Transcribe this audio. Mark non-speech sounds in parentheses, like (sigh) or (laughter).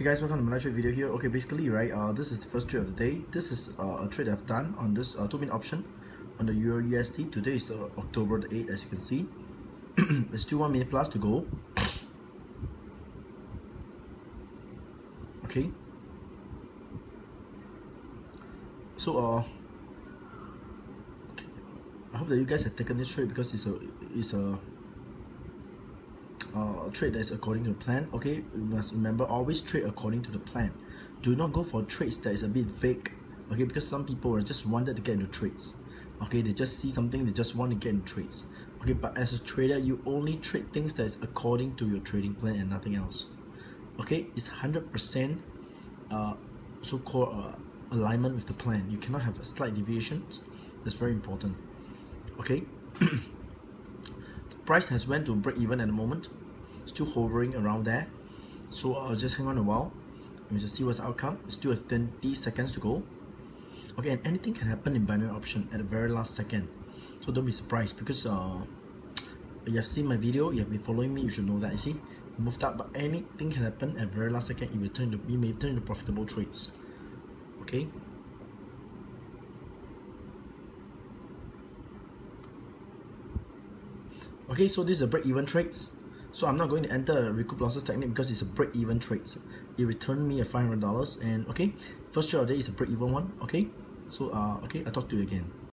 Hey guys, welcome to my trade video here. Okay, basically, right, uh, this is the first trade of the day. This is uh, a trade I've done on this uh, 2 minute option on the Euro USD. Today is uh, October the 8th, as you can see. (clears throat) it's still 1 minute plus to go. Okay. So, uh, okay. I hope that you guys have taken this trade because it's a, it's a, uh, trade that is according to the plan okay you must remember always trade according to the plan. Do not go for trades that is a bit fake okay because some people are just wanted to get into trades okay they just see something they just want to get into trades okay but as a trader you only trade things that is according to your trading plan and nothing else okay it's 100% uh, so-called uh, alignment with the plan. You cannot have a slight deviation. that's very important okay (clears throat) price has went to break even at the moment. Still hovering around there. So I'll just hang on a while. And just see what's outcome. Still have 20 seconds to go. Okay and anything can happen in binary option at the very last second. So don't be surprised because uh, you have seen my video you have been following me you should know that you see? Moved up but anything can happen at the very last second. It will turn to, you may turn into profitable trades. Okay okay so this is a break-even trades so I'm not going to enter a recoup losses technique because it's a break-even trades it returned me a $500 and okay first trade of the day is a break-even one okay? So uh okay I'll talk to you again